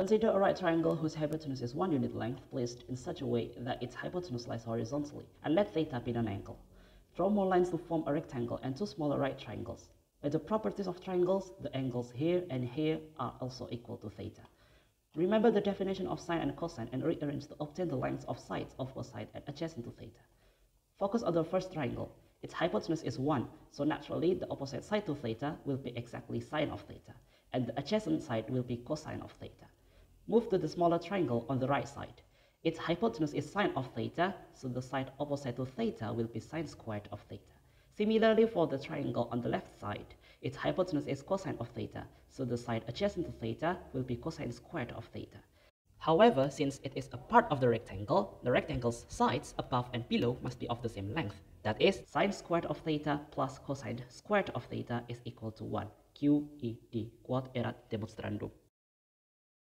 Consider a right triangle whose hypotenuse is one unit length placed in such a way that its hypotenuse lies horizontally, and let theta be an angle. Draw more lines to form a rectangle and two smaller right triangles. By the properties of triangles, the angles here and here are also equal to theta. Remember the definition of sine and cosine and rearrange to obtain the lengths of sides of both and adjacent to theta. Focus on the first triangle. Its hypotenuse is 1, so naturally the opposite side to theta will be exactly sine of theta, and the adjacent side will be cosine of theta. Move to the smaller triangle on the right side. Its hypotenuse is sine of theta, so the side opposite to theta will be sine squared of theta. Similarly, for the triangle on the left side, its hypotenuse is cosine of theta, so the side adjacent to theta will be cosine squared of theta. However, since it is a part of the rectangle, the rectangle's sides above and below must be of the same length. That is, sine squared of theta plus cosine squared of theta is equal to 1. QED, quod erat demonstrandum.